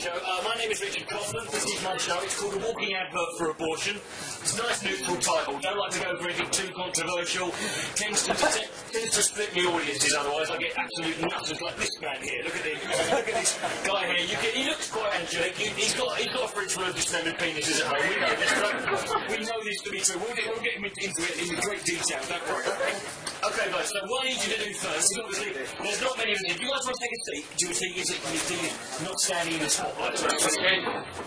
show. Uh, my name is Richard Coughlan. This is my show. It's called A Walking Advert for Abortion. It's a nice neutral title. Don't like to go for anything too controversial. Tends to, tends to split the audiences otherwise. I get absolute nutters like this man here. Look at him. Look at this guy here. Can, he looks quite angelic. He, he's got he's got a fridge full of dismembered penises at home. We know this? We know this to be true. We'll, get- we'll get into it in great detail. Don't worry. Okay, guys. So what I need you to do first is obviously there's not many of you. If you guys want to take a seat, do a seat. Is it you see not standing in the spotlight?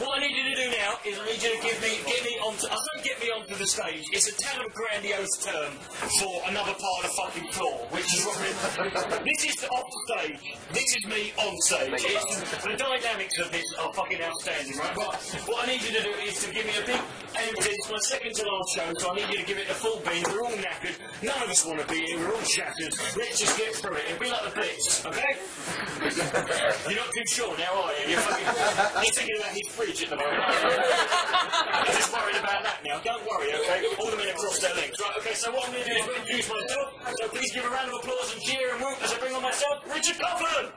What I need you to do now is I need you to give me get me onto. I say get me onto the stage. It's a tad of grandiose term for another part of the fucking floor, which is what this is the off stage. This is me on stage. It's, the dynamics of this are fucking outstanding, right? But what I need you to do is to give me a big. It's my second to last show, so I need you to give it a full bean. We're all knackered. None of us want to be We're all shattered. Let's just get through it. It'll be like the Blitz, okay? You're not too sure now, are you? You're, fucking, you're thinking about his fridge at the moment. You're just worried about that now. Don't worry, okay? All the men have crossed their legs. Right, okay, so what I'm going to do is introduce myself. So please give a round of applause and cheer and whoop as I bring on myself, Richard Coughlan!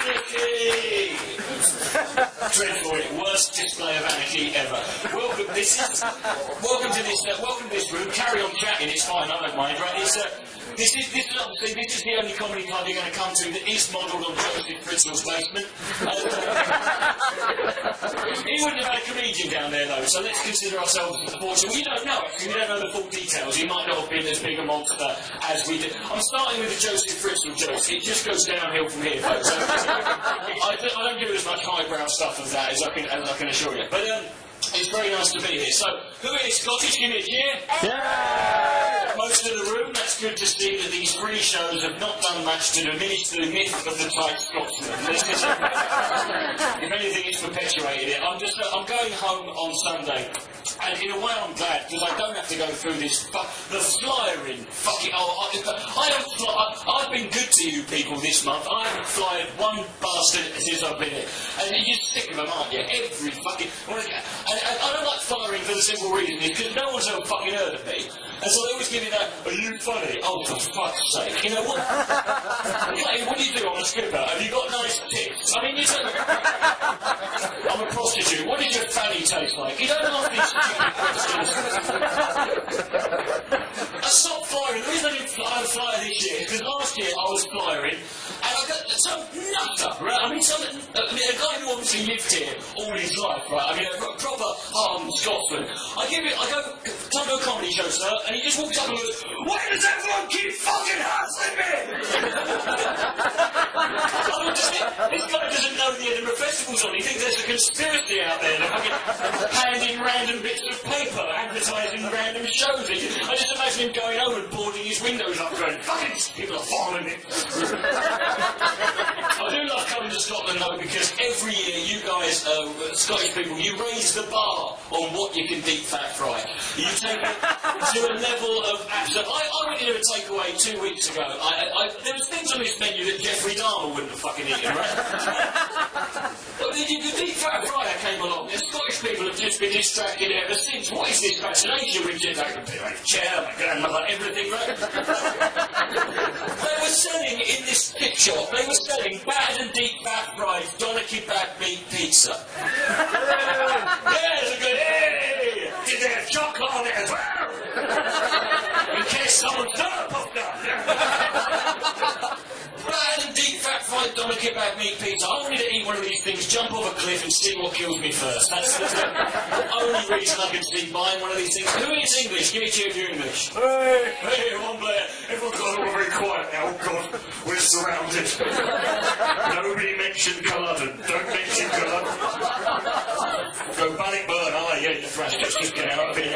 Anarchy! Dreadful, worst display of anarchy ever. Welcome, this is, welcome to this, uh, welcome to this room. Carry on chatting, it's fine, I don't mind, right? It's, uh, this is, this is obviously, this is the only comedy club you're going to come to that is modelled on Joseph Fritzl's basement. Uh, he wouldn't have had a comedian down there though, so let's consider ourselves as fortunate. We don't know actually, we don't know the full details. He might not have been as big a monster as we did. I'm starting with the Joseph Fritzl jokes. It just goes downhill from here, folks. So, I, don't, I don't do as much highbrow stuff of that as I can, as I can assure you. But um, it's very nice to be here. So, who is Scottish? Give me a cheer. Most of the room, that's good to see that these three shows have not done much to diminish the myth of the tight. If anything, it's perpetuated it. I'm just, I'm going home on Sunday, and in a way I'm glad, because I don't have to go through this, fu- the flyering, fucking, oh, I, I haven't fly, I, I've been good to you people this month, I haven't one bastard since I've been here, and you're sick of them, aren't you? Every fucking, and, and I don't like firing for the simple reason, is because no one's ever fucking heard of me, and so they always give me that, are you funny? Oh, for fuck's sake, you know what? What do you do? I'm a skipper. Have you got nice tits? I mean, you don't... I'm a prostitute. What does your fanny taste like? You don't ask these stupid questions. I stopped flying. The reason I didn't fly, I'm this year because last year I was flying and I got some nutter, right? I mean, some, I mean, a guy who obviously lived here all his life, right? I mean, a proper Harlem Scotsman. I give it, I go, to a comedy show, sir, and he just walks up and goes, why does everyone keep fucking hustling me? This guy doesn't know the Edinburgh Festival's on. He thinks there's a conspiracy out there. Handing random bits of paper, advertising random shows. I just imagine him going home and boarding his windows up going, fucking people are following me. I do love coming to Scotland though because every year you guys, uh, Scottish people, you raise the bar on what you can deep fat fry. You take it to a level of absolute. I, I went into a takeaway two weeks ago. I, I, there was things on this menu that Jeffrey Dahmer wouldn't have fucking eaten, right? But the, the deep fat fryer came along. The Scottish people have just been distracted ever since. What is this fascination with just like my chair, my grandmother, everything, right? they were selling in this gift shop. They were selling bad and deep fat fried doner kebab meat pizza. yeah, it's a good. Hey, did they have chocolate on it as well? In case someone's not a puffed up. Fried doner kebab meat pizza. I wanted to eat one of these things, jump off a cliff and see what kills me first. That's, that's the only reason I can see buying one of these things. Who is English? Give me a cheer if you're English. Hey, hey, one Blair. Everyone's got all very quiet now. Oh God, we're surrounded. Nobody mentioned Culloden. Don't mention Culloden. Go Bannockburn. Oh yeah, you're fresh. Just, just get out of here.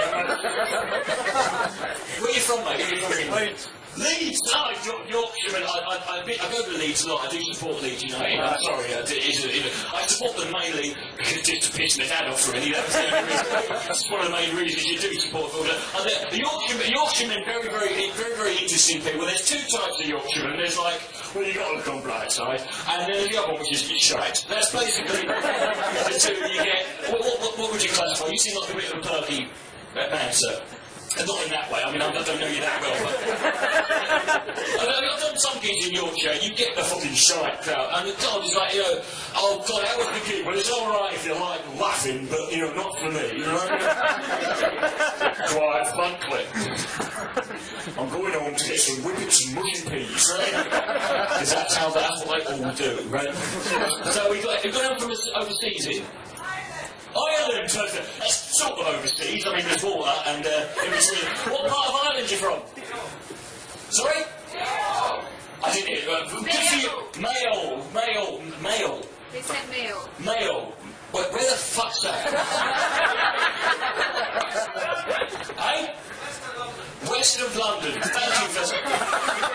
Where are you from, mate? Where you from? Leeds. Leeds, oh, York, Yorkshireman. I, I, I, I go to Leeds a lot. I do support Leeds United. I'm sorry, I, do- it's a- it's a- I support them mainly because just to piss my dad off, really. That's, the only reason. That's one of the main reasons you do support them. Uh, the, the Yorkshiremen, Yorkshiremen, very, very, very, very interesting people. There's two types of Yorkshiremen. There's like, well, you've got to look on bright side, and then there's the other one which is shite. That's basically the two you get. What, what, what, would you classify? You seem like a bit of a perky uh, man, sir. Uh, Not in that way. I mean, I don't know you that well, but i've got some gigs in Yorkshire, you get the fucking shite crowd, and the God is like, you know, oh God, how was the gig? Well, it's all right if you like laughing, but you know, not for me. You know, quite frankly, I'm going home to get some whippets and mushy peas, right? Because that's how that's what they all do, right? So we've got we got them from overseas in. Ireland, so that's sort of overseas. I mean, there's water and uh. What part of Ireland are you from? Sorry? I didn't hear. Uh, good for you. Mayo, Mayo, Mayo, They said male. Mayo. Where, where the fuck's that? hey? West of London. Thank you for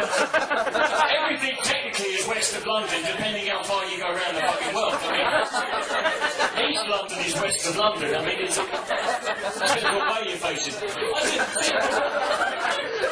Everything technically is west of London, depending how far you go around the fucking world. I mean, East London is west of London. I mean, it's depends what way you're facing.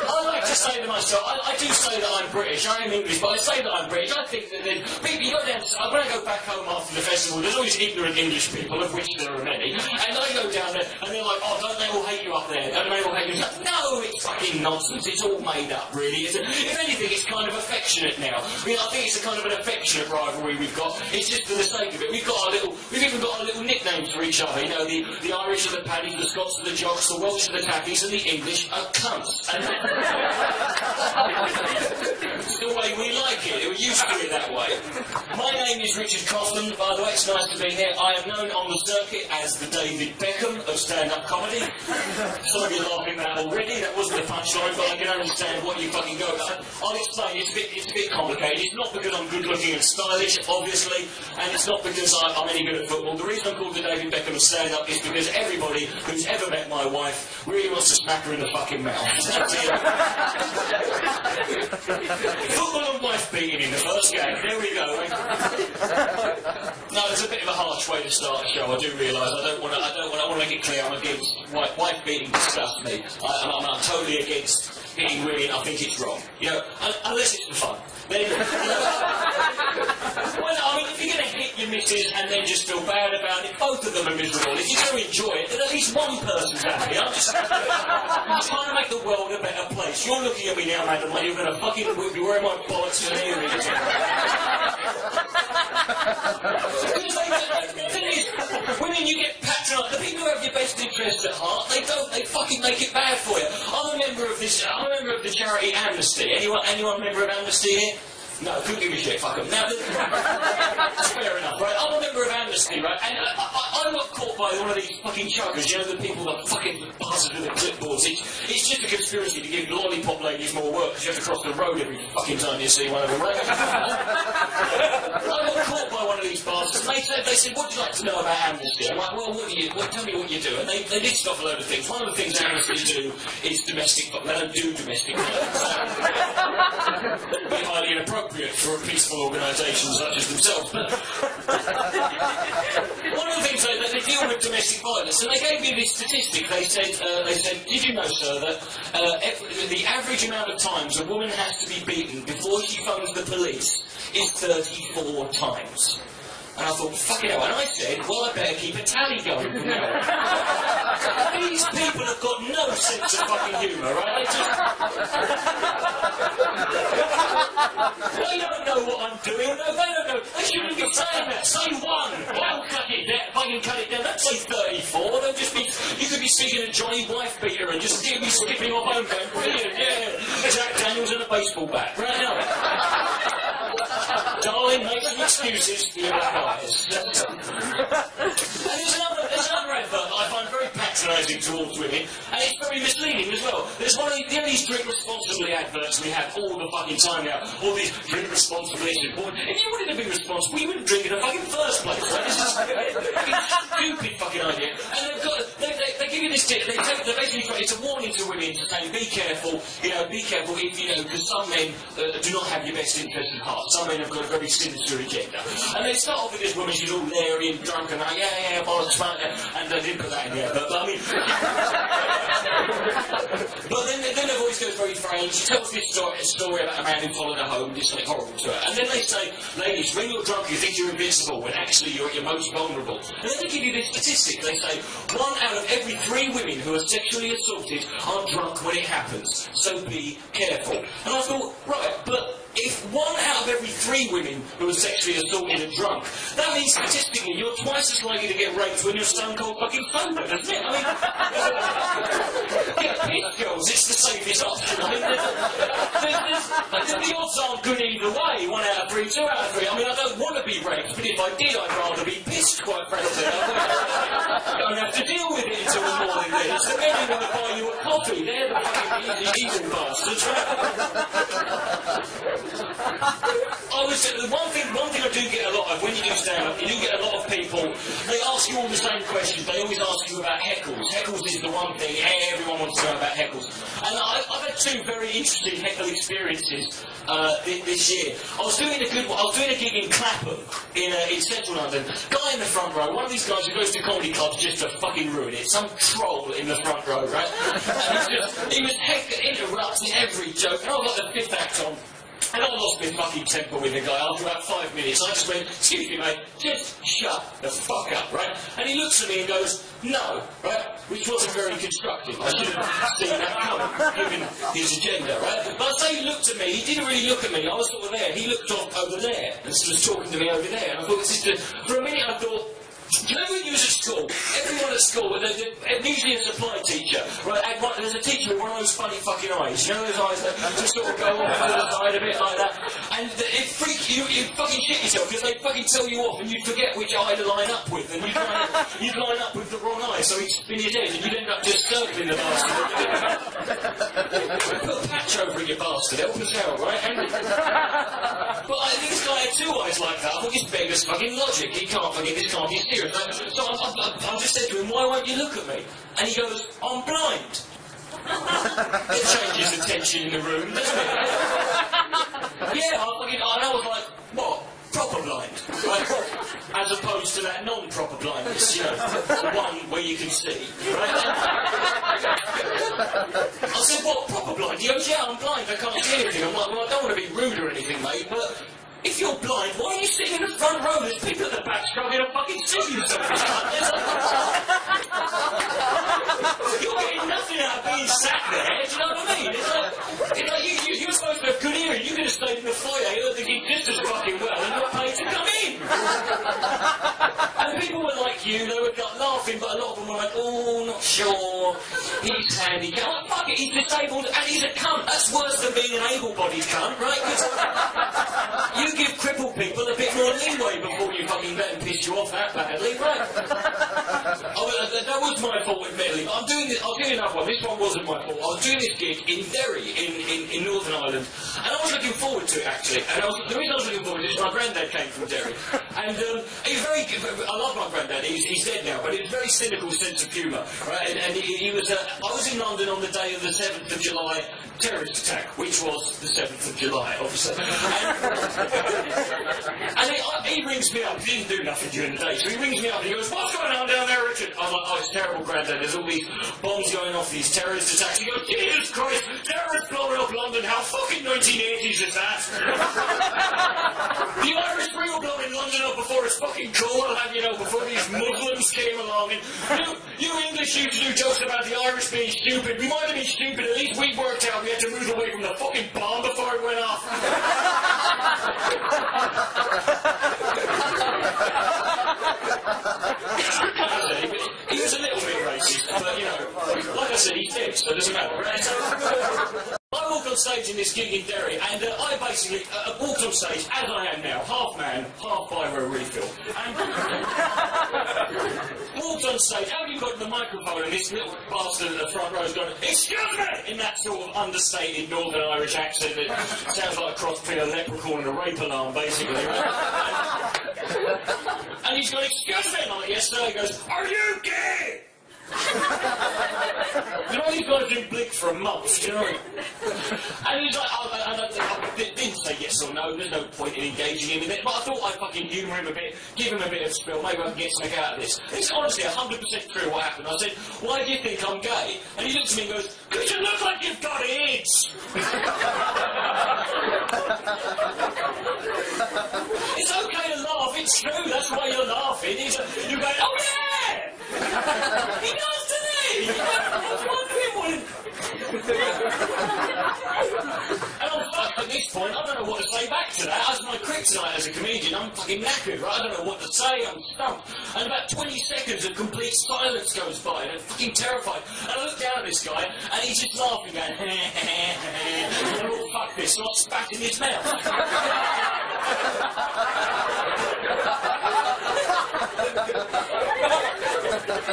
I, like to say to myself, I, I do say that I'm British. I am English, but I say that I'm British. I think that there's people. You go down. To, when I go back home after the festival, there's always ignorant English people, of which there are many, and I go down there and they're like, "Oh, don't they all hate you up there? Don't they all hate you?" No, it's fucking nonsense. It's all made up, really. A, if anything, it's kind of affectionate now. I mean, I think it's a kind of an affectionate rivalry we've got. It's just for the sake of it. We've got our little. We've even got our little nicknames for each other. You know, the, the Irish are the paddies, the Scots are the jocks, the Welsh are the tackies, and the English are cunts. It's the way we like it. We used to it that way. My name is Richard Coughlan, by the way. It's nice to be here. I am known on the circuit as the David Beckham of stand-up comedy. Some of you are laughing at that already. That wasn't a punchline, but I can understand what you fucking go about. I'll explain. It's a bit, it's a bit complicated. It's not because I'm good-looking and stylish, obviously, and it's not because I'm any good at football. The reason I'm called the David Beckham of stand-up is because everybody who's ever met my wife really wants to smack her in the fucking mouth. Football and wife beating in the first game. There we go. eh? No, it's a bit of a harsh way to start a show. I do realise. I don't want to. I don't want. I want to make it clear. I'm against wife, beating. Disgusts me. I, I'm, I'm, totally against hitting women. I think it's wrong. You know, unless it's for fun. Then, well, I mean, if you're going to your missus and then just feel bad about it, both of them are miserable. If you're going to enjoy it, then at least one person's happy. I'm just, I'm trying to make the world a better place. You're looking at me now, madam, like you're going to fucking be wearing my bollocks and is, women, you get patronised. The people who have your best interests at heart, they don't. They fucking make it bad for you. I'm a member of this. I'm a member of the charity Amnesty. Anyone? Anyone member of Amnesty here? No, couldn't give a shit. Fuck 'em. Now, fair enough, right? I'm a member of Amnesty, right? And I, I got caught by one of these fucking chuggers. You know, the people that fucking bastards with the clipboards. It's, it's just a conspiracy to give lollipop ladies more work because you have to cross the road every fucking time you see one of them, right? I got caught by one of these bastards. They said, they said, what do you like to know about Amnesty? I'm like, well, what do you, well, tell me what you do. And they, they did stop a load of things. One of the things Amnesty do is domestic, they don't do domestic violence. Highly inappropriate for a peaceful organisation such as themselves. One of the things they, they deal with domestic violence, and they gave me this statistic. They said, uh, they said, did you know, sir, that uh, ev- the average amount of times a woman has to be beaten before she phones the police is 34 times. And I thought, fucking hell. And I said, well, I better keep a tally going from now on. These people have got no sense of fucking humour, right? They just... They don't know what I'm doing. No, they don't know. They shouldn't be saying that. Say one. Well, cut it down. If I can cut it down, don't say 34. They'll just be... You could be speaking to Johnny Wife Beater and just be skipping off home going, brilliant, yeah. Jack Daniels and a baseball bat. Right now. Darling, make some excuses for your eyes. and there's another, patronising towards women, and it's very misleading as well. There's one of know these drink responsibly adverts we have all the fucking time now. All these drink responsibly is important. If you to be responsible, you wouldn't drink in the fucking first place. Right? This is a stupid fucking idea. And they've got, they, they, they give you this, tip, they, they basically try, it's a warning to women to say, be careful, you know, be careful if, you know, because some men uh, do not have your best interest at heart. Some men have got a very sinister agenda. And they start off with this woman, she's all leery and drunk and like, yeah, yeah, bollocks, man, and they didn't put that in there, but, but mean... but then then her voice goes very frail, she tells this story, a story about a man who followed her home, did something horrible to her. And then they say, ladies, when you're drunk, you think you're invincible, when actually you're at your most vulnerable. And then they give you this statistic. They say, one out of every three women who are sexually assaulted are drunk when it happens. So be careful. And I thought, right, but if one out of every three women who are sexually assaulted are drunk, that means statistically you're twice as likely to get raped when you're stone cold fucking sober, doesn't it? I mean, yeah, piss girls, it's the safest option. I mean, there's, there's, there's, the odds aren't good either way. One out of three, two out of three. I mean, I don't want to be raped, but if I did, I'd rather be pissed, quite frankly. I don't have to deal with it until the morning. Then it's the want They're the fucking eating bastards. I was one thing. One thing I do get a lot of when you do stand up, you do get a lot of people. They ask you all the same questions. They always ask you about heckles. Heckles is the one thing everyone wants to know about heckles. And I, have had two very interesting heckle experiences uh, this year. I was doing a good. I was doing a gig in Clapham in uh, in central London. Guy in the front row. One of these guys who goes to comedy clubs just to fucking ruin it. Some troll in the front row, right? And he, just, he was heck- interrupting every joke. And I was like the fifth act on. And I lost my fucking temper with the guy after about five minutes. I just went, excuse me, mate, just shut the fuck up, right? And he looks at me and goes, no, right? Which wasn't very constructive. I should have seen that coming, given his agenda, right? But I say he looked at me, he didn't really look at me. I was sort of there. He looked off over there and was talking to me over there. And I thought, this is just, for a minute I thought, you know when you was at school? Everyone at school, there's usually a supply teacher, right? And one, there's a teacher with one of those funny fucking eyes. You know those eyes that just sort of go off to the side a bit like that? And it freaks you, you fucking shit yourself because they fucking tell you off and you forget which eye to line up with. And you'd line, up, you'd line up with the wrong eye, so he'd spin his head and you'd end up just circling the bastard. Put a patch over your bastard, help us out, right? And, but I think this guy had two eyes like that. I thought this beggars fucking logic. He can't fucking, this can't be So I, I, I, just said to him, why won't you look at me? And he goes, I'm blind. it changes the tension in the room, doesn't it? yeah, I, and I was like, what? Proper blind, right? As opposed to that non-proper blindness, you know, the one where you can see, right? I said, what, proper blind? He goes, yeah, I'm blind, I can't see anything. I'm like, well, I don't want to be rude or anything, mate, but if you're blind, why are you sitting in the front row? There's people at the back struggling to fucking see you. So you're getting nothing out of being sat there. Do you know what I mean? It's like, it's like you, you, you're supposed to have good hearing. You could have stayed in the foyer. You're thinking just as fucking well, and you're paid to come in. And people were like you. They were like, laughing, but a lot of them were like, oh, not sure. He's handicapped. Fuck it, he's disabled, and he's a cunt. That's worse than being an able-bodied cunt, right? you give crippled people a bit more leeway before you fucking let them piss you off that badly, right? oh, uh, that was my fault, admittedly. I'm doing this, I'll give you another one. This one wasn't my fault. I was doing this gig in Derry, in, in, in Northern Ireland, and I was looking forward to it, actually. And was, the reason I was looking forward to it is my granddad came from Derry. And um, he's very, I love my granddad, he's, he's dead now, but he was very cynical sense of humour, right? And, and he, he, was, uh, I was in London on the day of the 7th of July terrorist attack, which was the 7th of July, obviously. and he, he, rings me up. He didn't do nothing during the day, so he rings me up and he goes, "What's going on down there, Richard?" I'm like, "Oh, it's terrible, granddad. There's all these bombs going off, these terrorist attacks." He goes, "Jesus Christ, terrorists blowing up London. How fucking 1980s is that?" the Irish Spring were blowing London up before it's fucking cool, and you know, before these Muslims came along. And you, you English used to do jokes about the Irish being stupid. We might have been stupid. At least we worked out we had to move away from the fucking bomb before it went off. he was a little bit racist, but you know, like I said, he's dead, so it doesn't matter. I walked on stage in this gig in Derry, and uh, I basically uh, walked on stage as I am now, half man, half Biro refill, and walked on How got the microphone, and this little bastard in the front row has gone, "Excuse me," in that sort of understated Northern Irish accent that sounds like a cross between a leprechaun and a rape alarm, basically. Right? and he's going, "Excuse me," and I'm like, "Yes, sir." He goes, "Are you gay?" You know, these guys didn't blink for a month, you know? And he's like, oh, I, I, I didn't say yes or no, there's no point in engaging him in it. But I thought I'd fucking humour him a bit, give him a bit of spill, maybe I can get something out of this. It's honestly 100% true what happened. I said, why do you think I'm gay? And he looks at me and goes, because you look like you've got AIDS. it's okay to laugh, it's true, that's why you're laughing. He's, you go, oh yeah! He doesn't he? That's one thing, and I'm fucked at this point. I don't know what to say back to that. That's my kryptonite as a comedian. I'm fucking knackered, right? I don't know what to say. I'm stumped. And about 20 seconds of complete silence goes by, and I'm fucking terrified. And I look down at this guy, and he's just laughing, going, and I'm all, fuck this, not spat in his mouth.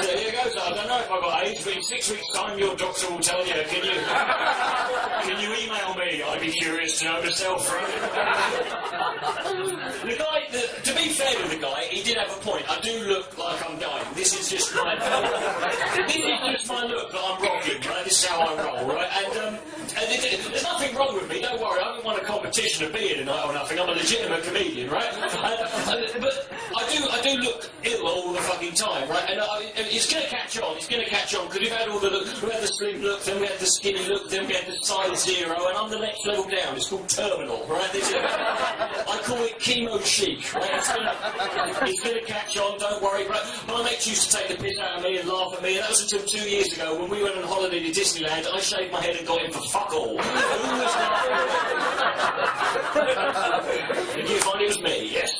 There you go. I don't know if I've got AIDS, but in six weeks' time, your doctor will tell you. Can you can you email me? I'd be curious to know myself, right? the guy, the, to be fair to the guy, he did have a point. I do look like I'm dying. This is just my this is just my look that I'm rocking. Right? This is how I roll, right? And um, and it, it, there's wrong with me. Don't worry. I haven't won a competition of being tonight or nothing. I'm a legitimate comedian, right? And, and, uh, but I do I do look ill all the fucking time, right? And I, it's going to catch on. It's going to catch on because we've had all the look. We had the slim look, then we had the skinny look, then we had the size zero, and I'm the next level down. It's called terminal, right? Is, I call it chemo chic, right? It's going to catch on. Don't worry. Right? My mates used to take the piss out of me and laugh at me, and that was until two years ago when we went on holiday to Disneyland. I shaved my head and got in for fuck all. You find it was me? Yes.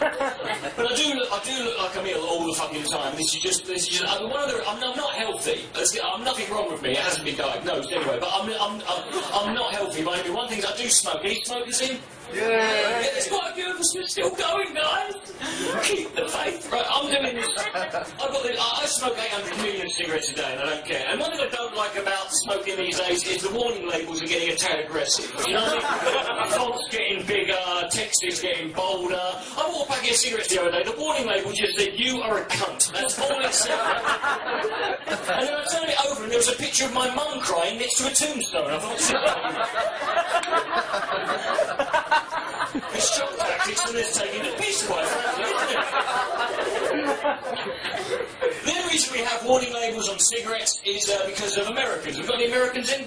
But I do, look, I do look like I'm ill all the fucking time. This is just, this is just. I'm, one of the, I'm, I'm not healthy. I'm nothing wrong with me. It hasn't been diagnosed anyway. But I'm, I'm, I'm, I'm not healthy. Any one thing is I do smoke. Any smokers in? Yeah. There's quite a few of us are still going, guys. Keep the faith. Right, I'm doing this. I've got the, I, I smoke 800 million cigarettes a day, and I don't care. And one thing I don't like about smoking these days is the warning labels are getting a tad aggressive. You know what I mean? Fonts getting bigger, text is getting bolder. I bought a packet of cigarettes the other day. The warning label just said, "You are a cunt." That's all it said. and then I turned it over, and there was a picture of my mum crying next to a tombstone. I thought. It's shock tactics and it's taking the piss, away frankly, isn't the reason we have warning labels on cigarettes is uh, because of Americans. We've got the Americans in?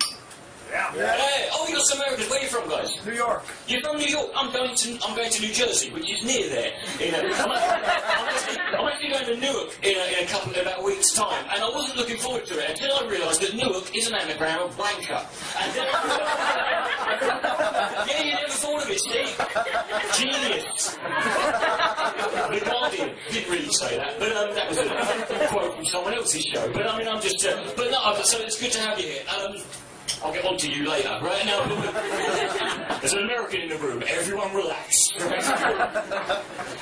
Yeah. Hey, oh, you're some Americans. Where are you from, guys? New York. You're from New York. I'm going to I'm going to New Jersey, which is near there. You know, I'm, actually, I'm actually going to Newark in a, in a couple of about a week's time, and I wasn't looking forward to it until I realised that Newark is an anagram of wanker. And then yeah, you never thought of it, Steve. Genius. the Guardian didn't really say that, but um, that was a quote from someone else's show. But I mean, I'm just. Uh, but no, so it's good to have you here. Um, I'll get on to you later. Right now, there's an American in the room. Everyone relax.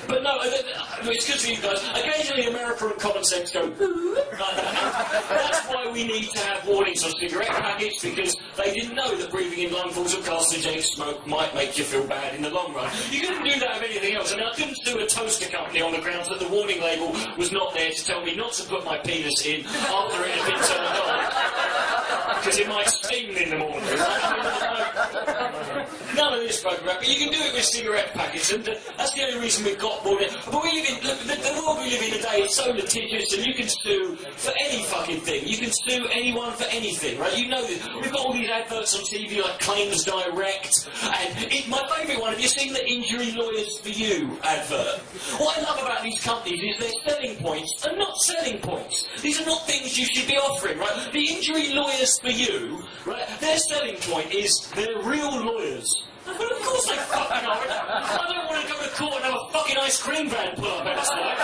but no, it's good for you guys. Occasionally, America and common sense go. That's why we need to have warnings on cigarette packets because they didn't know that breathing in lungfuls of carcinogenic smoke might make you feel bad in the long run. You couldn't do that with anything else. I mean, I couldn't sue a toaster company on the grounds that the warning label was not there to tell me not to put my penis in after it had been turned on because it might sting in the morning. None of this about, but you can do it with cigarette packets, and that's the only reason we've got warning. But we live in, the, the world we live in today is so litigious, and you can sue for any fucking thing. You can sue anyone for anything, right? You know this. We've got all these adverts on TV like Claims Direct, and it, my favourite one. Have you seen the Injury Lawyers for You advert? What I love about these companies is their selling points are not selling points. These are not things you should be offering, right? The Injury Lawyers for You, right? Their selling point is they're real lawyers. Well, of course they fucking are. I don't want to go to court and have a fucking ice cream van pull up outside.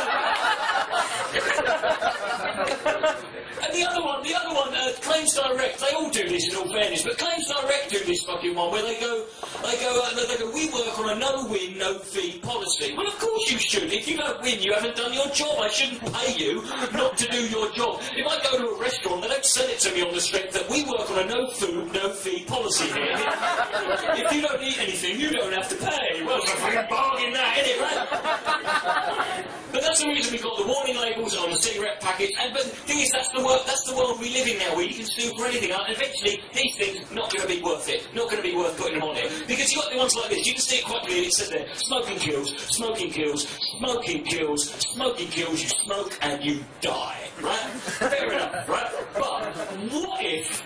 And the other one, the other one, uh, Claims Direct, they all do this in all fairness, but Claims Direct do this fucking one where they go, they go, uh, they go, we work on a no-win, no-fee policy. Well, of course you should. If you don't win, you haven't done your job. I shouldn't pay you not to do your job. If I go to a restaurant, they don't sell it to me on the strength that we work on a no-food, no-fee policy here. if you don't eat anything, you don't have to pay. Well, it's a fucking bargain that, isn't it, right? That's some reason we've got the warning labels on the cigarette packets, and but the thing is, that's the world, that's the world we live in now, where you can sue for anything, and eventually these things not going to be worth it, not going to be worth putting them on it, because you've got the ones like this. You can see it quite clearly. It says there, smoking kills, smoking kills, smoking kills, smoking kills. You smoke and you die, right? Fair enough, right? But what if,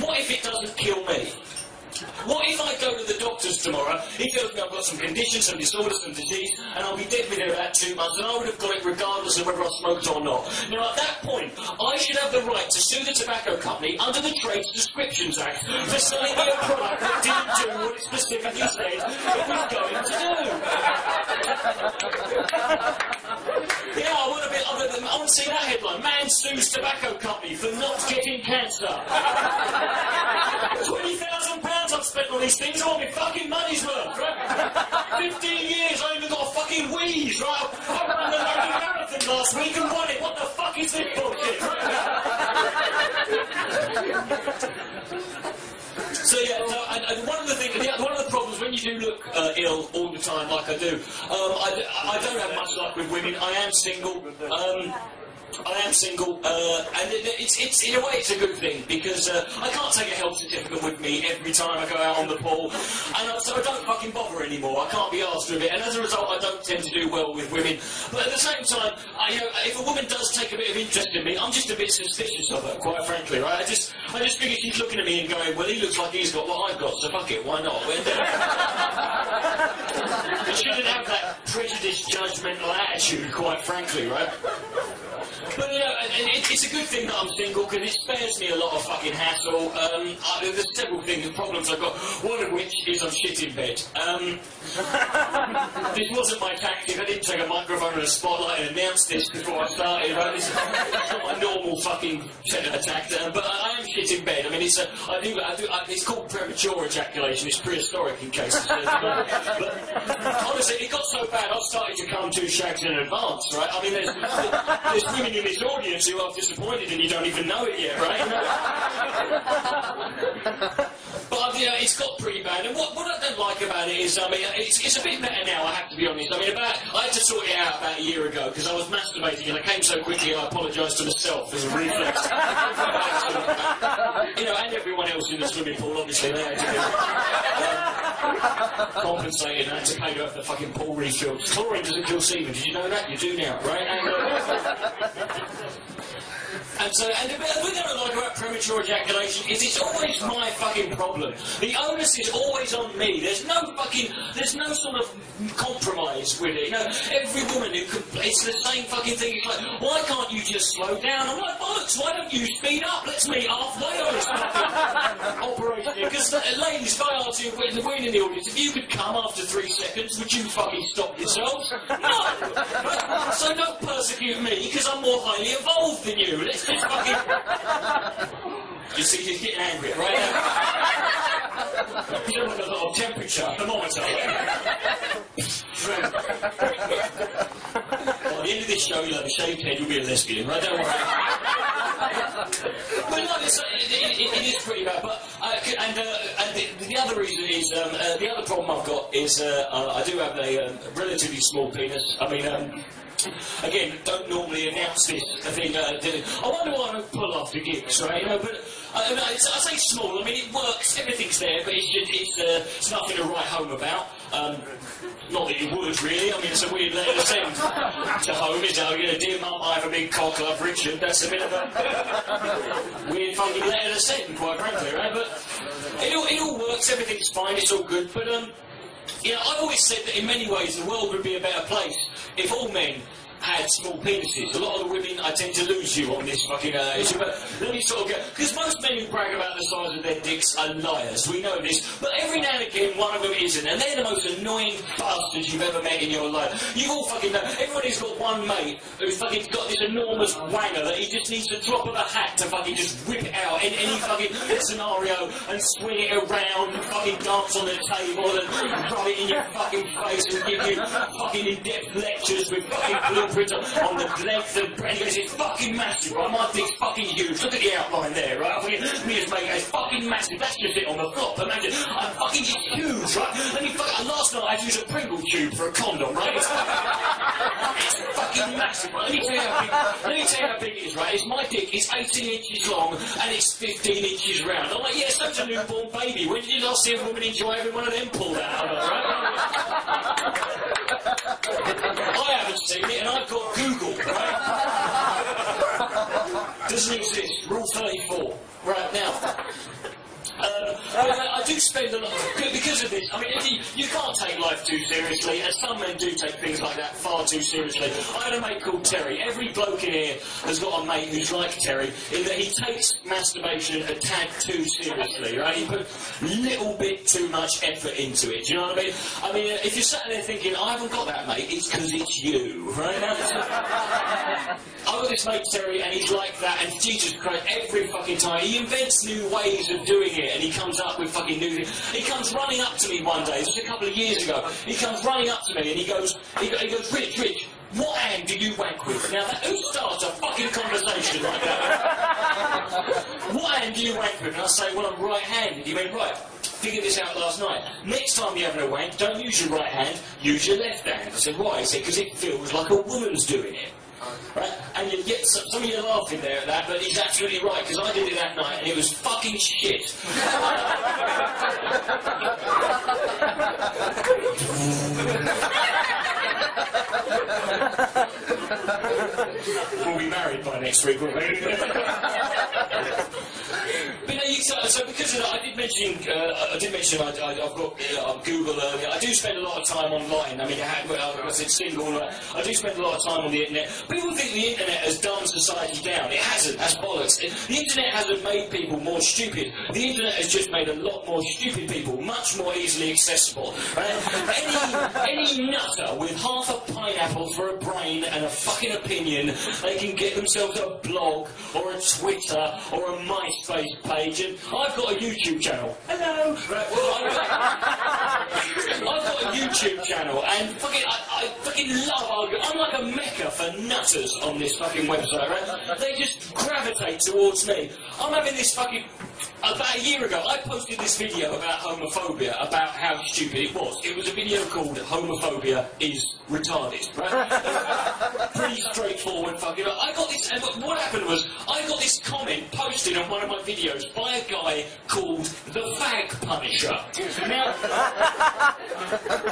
what if it doesn't kill me? What if I go to the doctors tomorrow, he tells me I've got some condition, some disorder, some disease, and I'll be dead within about two months, and I would have got it regardless of whether I smoked or not. Now, at that point, I should have the right to sue the tobacco company under the Trade Descriptions Act for selling me a product that didn't do what it specifically said it was going to do. yeah, I want be, I want to- I want to see that headline. Man sues tobacco company for not getting cancer. Twenty thousand I've spent on these things. I want my fucking money's worth, right? Fifteen years, I even got a fucking wheeze, right? I ran the London Marathon last week and won it. What the fuck is this bullshit? So yeah, and, and one of the things, yeah, one of the problems when you do look uh, ill all the time, like I do, um, I, I don't have much luck with women. I am single. Um, I am single, uh, and it, it's, it's in a way it's a good thing because uh, I can't take a health certificate with me every time I go out on the pool, and I, so I don't fucking bother anymore. I can't be asked with it, and as a result, I don't tend to do well with women. But at the same time, I, you know, if a woman does take a bit of interest in me, I'm just a bit suspicious of her, quite frankly, right? I just, I just figure she's looking at me and going, well, he looks like he's got what I've got, so fuck it, why not? And, uh, shouldn't have that prejudiced, judgmental attitude, quite frankly, right? But you know, it's a good thing that I'm single because it spares me a lot of fucking hassle. Um, I, there's several things, problems I've got. One of which is I'm shit in bed. Um, this wasn't my tactic. I didn't take a microphone and a spotlight and announce this before I started. Right? This is not my normal fucking attack. Uh, but I, I am shit in bed. I mean, it's a, I do, I do, I, it's called premature ejaculation. It's prehistoric in case. But honestly, it got so bad. I started to come two shags in advance. Right? I mean, there's, there's women in this audience who are disappointed and you don't even know it yet, right? but you know, it's got pretty bad. And what, what I don't like about it is, I mean, it's, it's a bit better now. I have to be honest. I mean, about I had to sort it out about a year ago because I was masturbating and I came so quickly. I apologised to myself as a reflex. you know, and everyone else in the swimming pool. Obviously, they had to be um, compensated and had to pay to have the fucking pool refilled. Chlorine doesn't kill semen. Did you know that? You do now, right? And, uh, and so, and the the thing I don't like about premature ejaculation is it's always my fucking problem. The onus is always on me. There's no fucking, there's no sort of compromise with it. You know, every woman who it's the same fucking thing. It's like, why can't you just slow down? I'm like, bollocks, why don't you speed up? Let's meet halfway on this fucking operation. Because, uh, ladies, if I you, we're we're in the audience, if you could come after three seconds, would you fucking stop yourselves? No! So don't persecute me, because I'm more highly evolved than you. Let's. You see, he's getting angry right now. He's got a of temperature thermometer. By the end of this show, you'll have a shaved head, you'll be a lesbian, right? Don't worry. But no, it's, it, it, it is pretty bad. But uh, and, uh, and the, the other reason is um, uh, the other problem I've got is uh, uh, I do have a um, relatively small penis. I mean. Um, Again, don't normally announce this. I think uh, I wonder why I don't pull off the gigs, right? You know, but I, I say small. I mean, it works. Everything's there, but it's it's, uh, it's nothing to write home about. Um, not that you would really. I mean, it's a weird letter to send to home. Is oh, you know, dear mum, I have a big cock, love Richard. That's a bit of a weird fucking letter to send, quite frankly, right? But it all, it all works. Everything's fine. It's all good. But um, you know, I've always said that in many ways the world would be a better place if all men had small penises. A lot of the women, I tend to lose you on this fucking uh, issue, but let me sort of go. Because most men who brag about the size of their dicks are liars. We know this. But every now and again, one of them isn't. And they're the most annoying bastards you've ever met in your life. You all fucking know. Everybody's got one mate who's fucking got this enormous wanger that he just needs to drop of a hat to fucking just whip it out in any fucking scenario and swing it around and fucking dance on the table and rub it in your fucking face and give you fucking in-depth lectures with fucking blueprints on the length and it's fucking massive, right? My dick's fucking huge. Look at the outline there, right? I think me as mate, it's fucking massive. That's just it on the flop. Imagine, I'm fucking huge, right? Let me fucking, and last night I had to use a Pringle tube for a condom, right? It's, it's fucking massive. Right? Let me tell you how big. Let me tell you how big it is. Right? It's my dick. It's 18 inches long and it's 15 inches round. I'm like, yeah, so's a newborn baby. When did you last see a woman enjoy having one of them pulled out of her? Right? I haven't seen it, and I've got Google. Right? Doesn't exist. Rule 34. Right now. I, I do spend a lot because of this. I mean, you, you can't take life too seriously, and some men do take things like that far too seriously. I had a mate called Terry. Every bloke in here has got a mate who's like Terry, in that he takes masturbation a tad too seriously, right? He puts a little bit too much effort into it. Do you know what I mean? I mean, uh, if you're sat there thinking, I haven't got that, mate, it's because it's you, right? I've got this mate Terry, and he's like that, and Jesus Christ, every fucking time he invents new ways of doing it, and he comes up with fucking new. He comes running up to me one day. Was a couple of years ago. He comes running up to me, and he goes, he, he goes, Rich, Rich. What hand do you wank with? Now, that, who starts a fucking conversation like that? what hand do you wank with? And I say, well, I'm right-handed. He went, right figured this out last night. Next time you're having a wank, don't use your right hand, use your left hand. I said, why? He said, because it feels like a woman's doing it. Right? And you get some, some of you laughing there at that, but he's absolutely right because I did it that night and it was fucking shit. we'll be married by next week, won't we? but no, you, so, so, because of that, I did mention, uh, I did mention I, have got Google earlier. I do spend a lot of time online. I mean, I, had, I single. I do spend a lot of time on the internet. People think the internet has dumbed society down. It hasn't. That's bollocks. It, the internet hasn't made people more stupid. The internet has just made a lot more stupid people much more easily accessible. Right? any, any nutter with half a pineapple for a brain and a fucking opinion, they can get themselves a blog or a Twitter or a MySpace page. And I've got a YouTube channel. Hello. Right, well, I've, I've got a YouTube channel, and fucking, I, I fucking love arguing. I'm like a mecca for nutters on this fucking website, right? They just gravitate towards me. I'm having this fucking about a year ago, I posted this video about homophobia, about how stupid it was. It was a video called Homophobia is Retarded, right? Pretty straightforward fucking. I got this, and what happened was, I got this comment posted on one of my videos by a guy called The Fag Punisher. Now,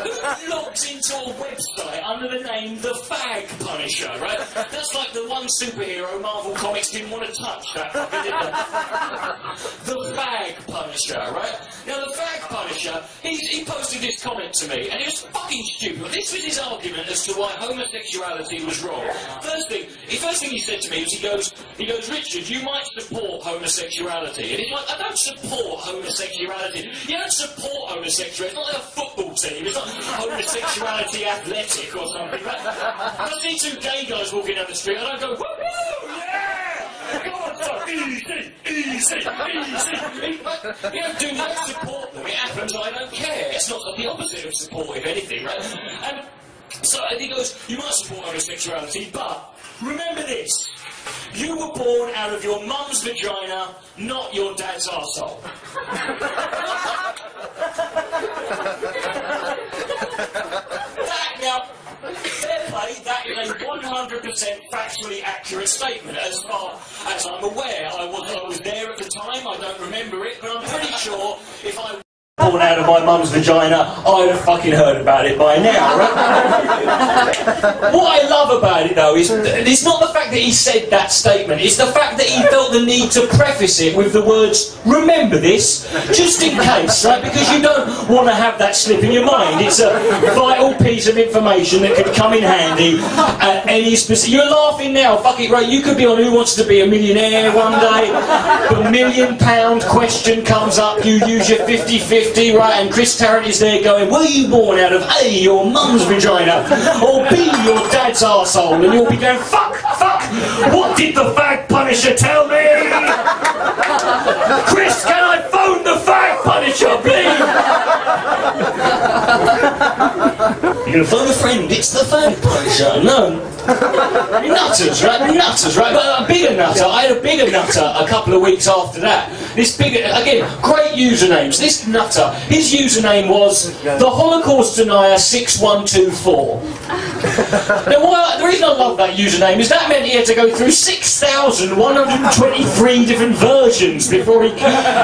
who logs into a website under the name The Fag Punisher, right? That's like the one superhero Marvel Comics didn't want to touch, that they? The Fag Punisher, right? Now, the Fag Punisher, he's, he posted this comment to me, and it was fucking stupid. This was his argument as to why homosexuality was wrong. First thing, the first thing he said to me was, he goes, he goes, Richard, you might support homosexuality. I don't support homosexuality. You don't support homosexuality. It's not like a football team. It's not homosexuality athletic or something. Right? I see two gay guys walking down the street, and I go, woo yeah! easy, easy, easy. You don't do not support them. It happens. I don't care. It's not the opposite of support, if anything, right? And so and he goes, you might support homosexuality, but remember this. You were born out of your mum's vagina, not your dad's arsehole. that, now, that is a 100% factually accurate statement as far as I'm aware. I was, I was there at the time, I don't remember it, but I'm pretty sure if I born out of my mum's vagina, I'd have fucking heard about it by now, right? what I love about it, though, is it's not the fact that he said that statement, it's the fact that he felt the need to preface it with the words, remember this, just in case, right? Because you don't want to have that slip in your mind. It's a vital piece of information that could come in handy at any specific... You're laughing now, fuck it, right? You could be on Who Wants to Be a Millionaire one day, the million pound question comes up, you use your 50-50 50, right, and Chris Tarrant is there going, were you born out of A, your mum's vagina, or B, your dad's arsehole? And you'll be going, fuck, fuck, what did the fag punisher tell me? Chris, can I phone the fag punisher, please? Going to phone a friend, it's the fag punisher. No. Nutters, right? Nutters, right? But a bigger nutter. I had a bigger nutter a couple of weeks after that. This big, again, great usernames. This nutter, his username was the Holocaust denier six one two four. Now, why, the reason I love that username is that meant he had to go through six thousand one hundred twenty-three different versions before he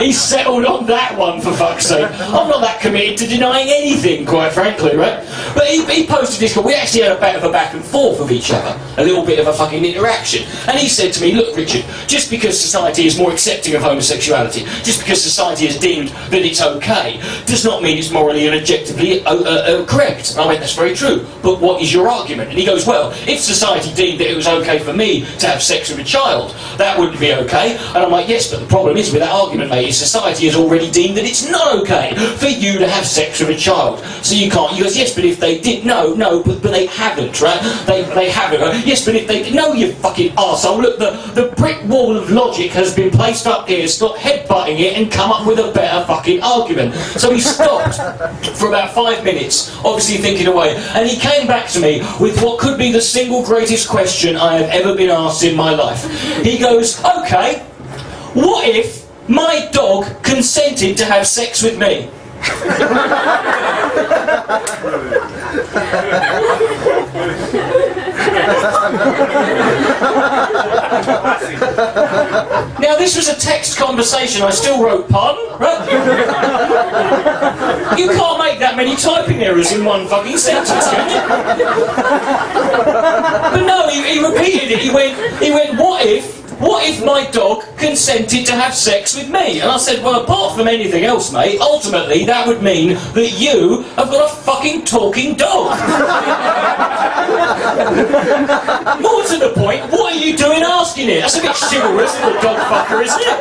he settled on that one. For fuck's sake, I'm not that committed to denying anything, quite frankly, right? But he, he posted this. but We actually had a bit of a back and forth with each other, a little bit of a fucking interaction. And he said to me, "Look, Richard, just because society is more accepting of homosexuality, just because society has deemed that it's okay, does not mean it's morally and objectively uh, uh, uh, correct." And I went, "That's very true. But what is your argument?" And he goes, "Well, if society deemed that it was okay for me to have sex with a child, that wouldn't be okay." And I'm like, "Yes, but the problem is with that argument, mate, is society has already deemed that it's not okay for you to have sex with a child, so you can't." He goes, "Yes, but if they did, no, no, but, but they haven't, right? They they haven't. Yes, but if they no, you fucking arsehole. Look, the the brick wall of logic has been placed up here. Stop headbutting it and come up with a better fucking argument." So he stopped for about five minutes, obviously thinking away, and he came back to me with what could be the single greatest question I have ever been asked in my life. He goes, "Okay, what if my dog consented to have sex with me?" Now, this was a text conversation. I still wrote pardon, right? you can't make that many typing errors in one fucking sentence, can you? but no, he, he repeated it. He went, he went, what if, what if my dog consented to have sex with me? And I said, well, apart from anything else, mate, ultimately that would mean that you have got a fucking talking dog. More to the point, what are you doing asking it? That's a bit chivalrous, little dog fucker, isn't it?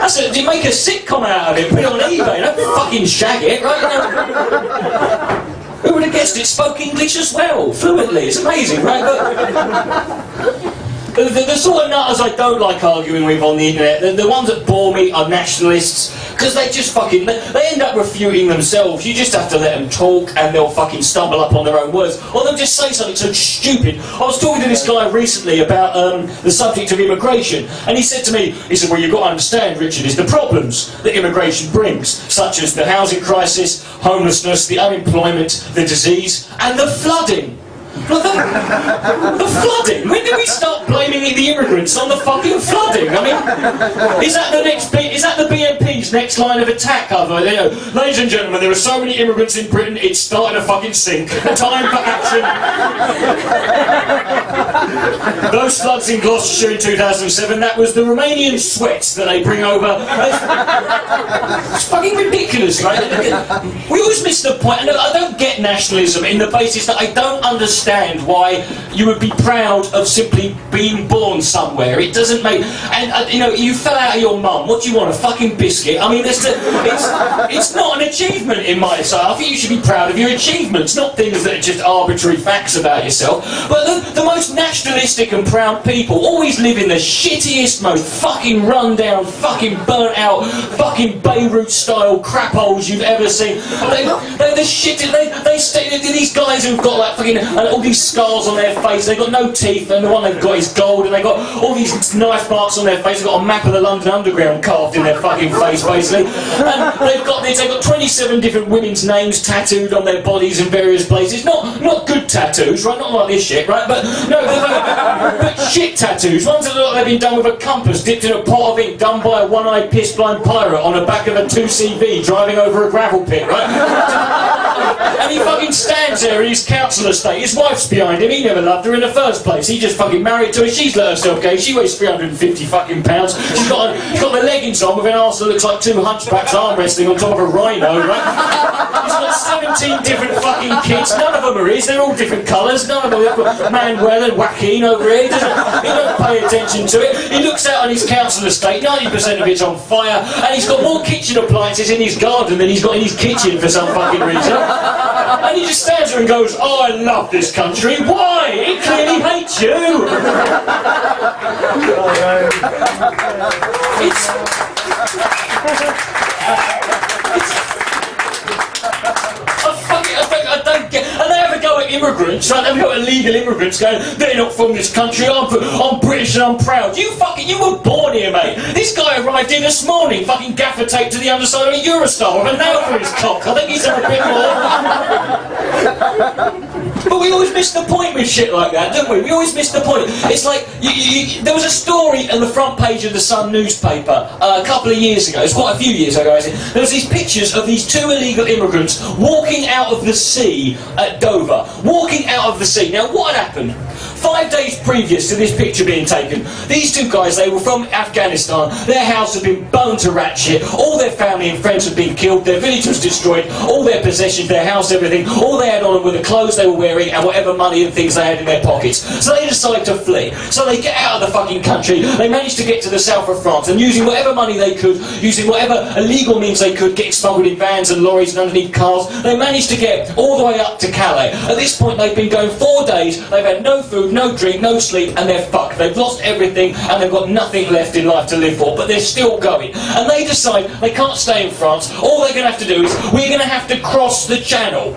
That's a, you make a sitcom out of it, put it on eBay, don't fucking shag it, right? Who would have guessed it spoke English as well, fluently? It's amazing, right? But, the, the, the sort of nutters I don't like arguing with on the internet, the, the ones that bore me are nationalists, because they just fucking, they, they end up refuting themselves. You just have to let them talk and they'll fucking stumble up on their own words. Or they'll just say something so stupid. I was talking to this guy recently about um, the subject of immigration, and he said to me, he said, well, you've got to understand, Richard, is the problems that immigration brings, such as the housing crisis, homelessness, the unemployment, the disease, and the flooding. The, flooding? When did we start blaming the immigrants on the fucking flooding? I mean, is that the next B, is that the BNP's next line of attack? Ladies and gentlemen, there are so many immigrants in Britain, it's starting to fucking sink. Time for action. Those floods in Gloucestershire in 2007, that was the Romanian sweats that they bring over. It's fucking ridiculous, right? We always miss the point, and I don't get nationalism in the basis that I don't understand why you would be proud of simply being born somewhere. It doesn't make, and uh, you know, you fell out of your mum. What do you want, a fucking biscuit? I mean, there's a, it's it's not an achievement in my sight. I think you should be proud of your achievements, not things that are just arbitrary facts about yourself. But the, the most nationalistic and proud people always live in the shittiest, most fucking rundown, fucking burnt out, fucking Beirut style crap holes you've ever seen. They, they're the shit. They, they stay, these guys who've got like fucking and all these scars on their face. They've got no teeth, and the one they've got is gold, and they've got all these knife marks on their face. They've got a map of the London Underground carved in their fucking face, basically. And they've got this. They've got 27 different women's names tattooed on their bodies in various places. Not not good tattoos, right? Not like this shit, right? But no, but shit tattoos. Ones that look like they've been done with a compass dipped in a pot of ink, done by a one-eyed piss-blind pirate on the back of a 2CV driving over a gravel pit, right? and he fucking stands there in his council estate. His wife's behind him. He never loved her in the first place. He just fucking married to her. She's let herself go. She weighs 350 fucking pounds. She's got, a, she's got the leggings on with an arse that looks like two hunchbacks arm wrestling on top of a rhino, right? He's got 17 different fucking kids. None of them are his. They're all different colours. None of them. They've got Manuel and Joaquin over here. He doesn't, he doesn't pay attention to it. He looks out on his council estate. 90% of it's on fire. And he's got more kitchen appliances in his garden than he's got in his kitchen for some fucking reason. And he just stands there and goes, Oh, I love this country. Why? It clearly hates you. It's. Thank you. Immigrants, right? They've got illegal immigrants going, they're not from this country, I'm, I'm British and I'm proud. You fucking, you were born here, mate. This guy arrived here this morning, fucking gaffer taped to the underside of a Eurostar with a nail through his cock. I think he's had a bit more. But we always miss the point with shit like that, don't we? We always miss the point. It's like you, you, there was a story on the front page of the Sun newspaper uh, a couple of years ago. It's quite a few years ago, actually. There was these pictures of these two illegal immigrants walking out of the sea at Dover. Walking out of the sea. Now, what had happened? Five days previous to this picture being taken, these two guys, they were from Afghanistan. Their house had been burned to rat shit. All their family and friends had been killed. Their village was destroyed. All their possessions, their house, everything. All they had on them were the clothes they were wearing and whatever money and things they had in their pockets. So they decide to flee. So they get out of the fucking country. They manage to get to the south of France and using whatever money they could, using whatever illegal means they could, getting smuggled in vans and lorries and underneath cars, they managed to get all the way up to Calais. At this point, they've been going four days. They've had no food, no drink, no sleep, and they're fucked. They've lost everything and they've got nothing left in life to live for, but they're still going. And they decide they can't stay in France. All they're going to have to do is we're going to have to cross the channel.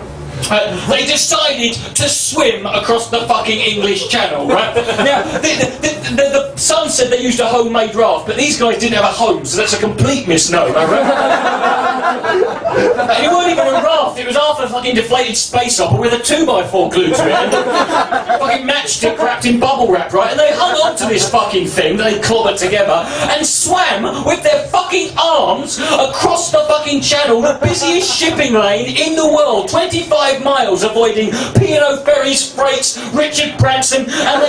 Uh, they decided to swim across the fucking English Channel, right? now, the, the, the, the, Sun said they used a homemade raft, but these guys didn't have a home, so that's a complete misnomer, it wasn't even a raft, it was half a fucking deflated space hopper with a 2x4 glued to it, and fucking matchstick wrapped in bubble wrap, right? And they hung on to this fucking thing that they clobbered together and swam with their fucking arms across the fucking channel, the busiest shipping lane in the world, 25 miles, avoiding P&O Ferries, Freights, Richard Branson, and they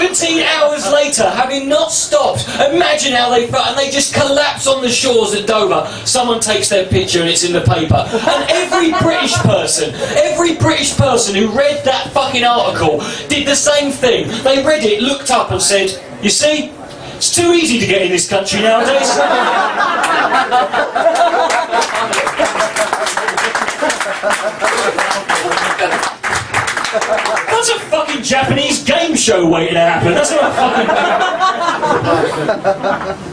17 hours later, having not stopped. Imagine how they felt, and they just collapse on the shores at Dover. Someone takes their picture and it's in the paper. And every British person, every British person who read that fucking article did the same thing. They read it, looked up and said, you see, it's too easy to get in this country nowadays. That's a fucking Japanese game show waiting to happen. That's not a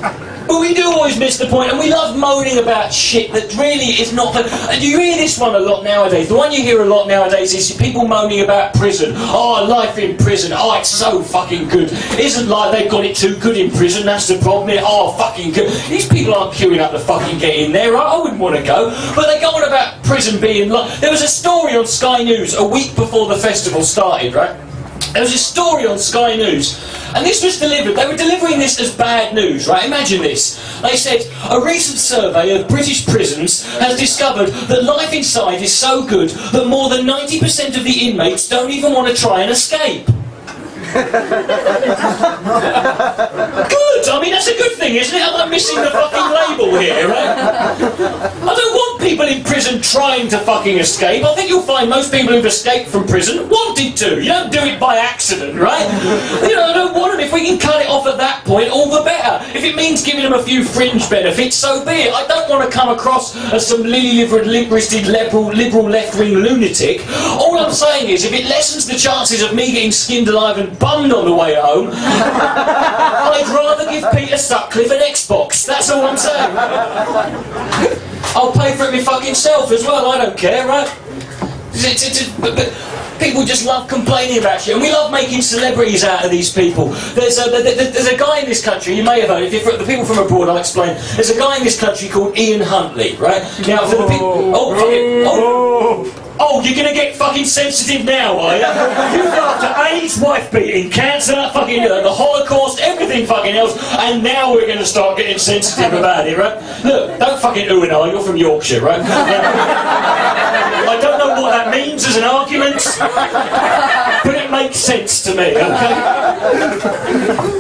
fucking. But we do always miss the point, and we love moaning about shit that really is not. And you hear this one a lot nowadays. The one you hear a lot nowadays is people moaning about prison. Oh, life in prison. Oh, it's so fucking good. Isn't like they've got it too good in prison? That's the problem. Oh, fucking good. These people aren't queuing up to fucking get in there. I wouldn't want to go. But they go on about prison being like. There was a story on Sky News a week before the festival started, right? There was a story on Sky News, and this was delivered. They were delivering this as bad news, right? Imagine this. They said a recent survey of British prisons has discovered that life inside is so good that more than 90% of the inmates don't even want to try and escape. Good! I mean, that's a good thing, isn't it? I'm not missing the fucking label here, right? I don't want people in prison trying to fucking escape. I think you'll find most people who've escaped from prison wanted to. You don't do it by accident, right? You know, I don't want them. If we can cut it off at that point, all the better. If it means giving them a few fringe benefits, so be it. I don't want to come across as some lily-livered, limp-wristed, liberal, liberal left-wing lunatic. All I'm saying is, if it lessens the chances of me getting skinned alive and bummed on the way home, I'd rather give Peter Sutcliffe an Xbox. That's all I'm saying. I'll pay for it my fucking self as well. I don't care, right? People just love complaining about shit, and we love making celebrities out of these people. There's a, there's a guy in this country, you may have heard, if you're the people from abroad, I'll explain. There's a guy in this country called Ian Huntley, right? Now, for the people. Oh, oh, Oh, you're gonna get fucking sensitive now, are you? You've got to AIDS, wife beating, cancer, fucking uh, the Holocaust, everything fucking else, and now we're gonna start getting sensitive about it, right? Look, don't fucking ooh and ah, you're from Yorkshire, right? I don't know what that means as an argument, but it makes sense to me, okay?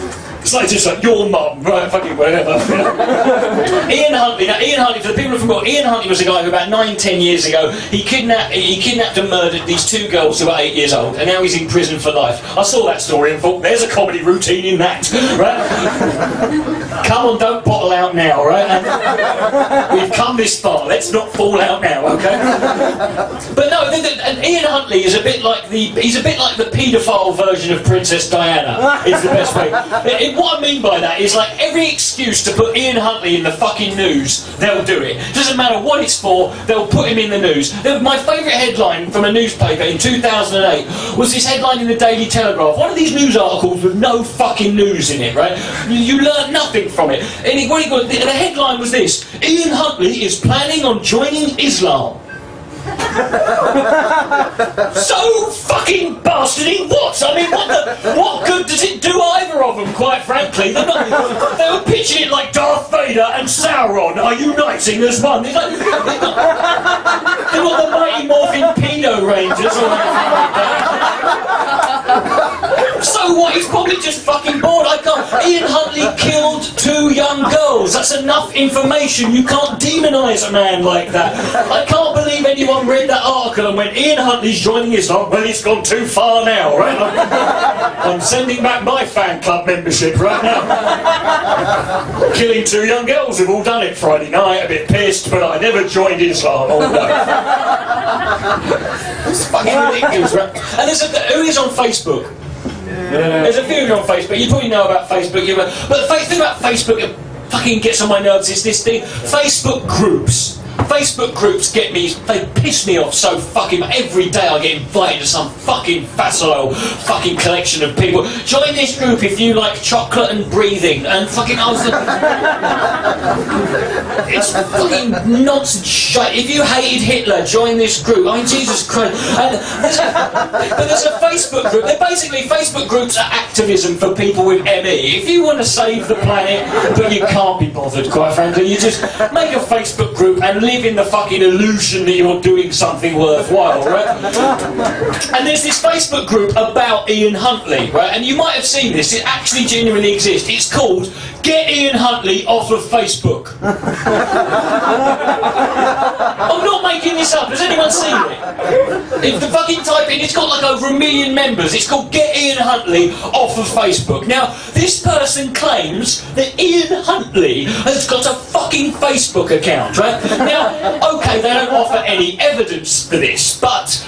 It's like just like your mum, right? Fucking whatever. Ian Huntley. Now, Ian Huntley. For the people who forgot, Ian Huntley was a guy who about nine, ten years ago he kidnapped, he kidnapped and murdered these two girls who were eight years old, and now he's in prison for life. I saw that story and thought, there's a comedy routine in that, right? come on, don't bottle out now, right? And we've come this far. Let's not fall out now, okay? But no, the, the, Ian Huntley is a bit like the he's a bit like the paedophile version of Princess Diana. Is the best way. It, it, what I mean by that is like every excuse to put Ian Huntley in the fucking news, they'll do it. Doesn't matter what it's for, they'll put him in the news. My favourite headline from a newspaper in 2008 was this headline in the Daily Telegraph. One of these news articles with no fucking news in it, right? You, learn nothing from it. And it, the headline was this: Ian Huntley is planning on joining Islam. So fucking bastardy what? I mean, what, the, what good does it do either of them, quite frankly? They're not, they were pitching it like Darth Vader and Sauron are uniting as one. It's like, they're not, they're not the Mighty Morphin Pedo Rangers or anything like that. So what? He's probably just fucking bored. I can't. Uh, Ian Huntley killed two young girls. That's enough information. You can't demonise a man like that. I can't believe anyone read that article and went, Ian Huntley's joining Islam. Well, he's gone too far now, right? I'm, I'm sending back my fan club membership right now. Killing two young girls. We've all done it Friday night. A bit pissed, but I never joined Islam. Oh no. it's fucking ridiculous, right? And there's a, who is on Facebook? There's a you on Facebook. You probably know about Facebook. You but the thing about Facebook that fucking gets on my nerves is this thing: Facebook groups. Facebook groups get me, they piss me off so fucking Every day I get invited to some fucking facile fucking collection of people. Join this group if you like chocolate and breathing. And fucking, I was. it's fucking nonsense shit. If you hated Hitler, join this group. I mean, Jesus Christ. And there's a, but there's a Facebook group. They're basically, Facebook groups are activism for people with ME. If you want to save the planet, but you can't be bothered, quite frankly, you just make a Facebook group and live in the fucking illusion that you're doing something worthwhile, right? and there's this Facebook group about Ian Huntley, right? And you might have seen this, it actually genuinely exists. It's called Get Ian Huntley Off of Facebook. I'm not making this up, has anyone seen it? If the fucking type in, it's got like over a million members. It's called Get Ian Huntley Off of Facebook. Now, this person claims that Ian Huntley has got a fucking Facebook account, right? Now, okay, they don't offer any evidence for this, but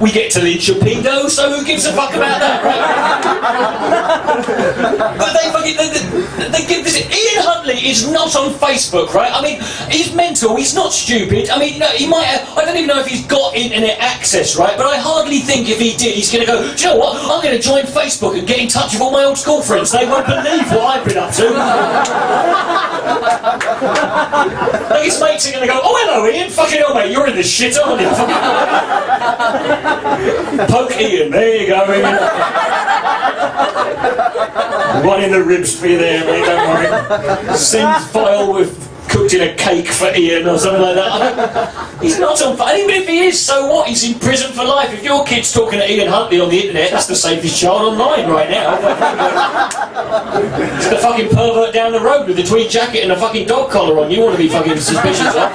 we get to lynch a pedo, so who gives a fuck about that, right? but they fucking they, they, they give this. Ian Huntley is not on Facebook, right? I mean, he's mental. He's not stupid. I mean, no, he might. Have, I don't even know if he's got internet access, right? But I hardly think if he did, he's going to go. Do you know what? I'm going to join Facebook and get in touch with all my old school friends. They won't believe what I've been up to. like his mates are going to go. Oh, hello, Ian. Fucking hell, mate. You're in this shit, aren't you? Poke Ian, there you go, Ian. One in the ribs for you there, mate, don't worry. Send file with cooked in a cake for Ian or something like that. He's not on fire. Even if he is, so what? He's in prison for life. If your kid's talking to Ian Huntley on the internet, that's the safest child online right now. it's the fucking pervert down the road with the tweed jacket and a fucking dog collar on. You want to be fucking suspicious of,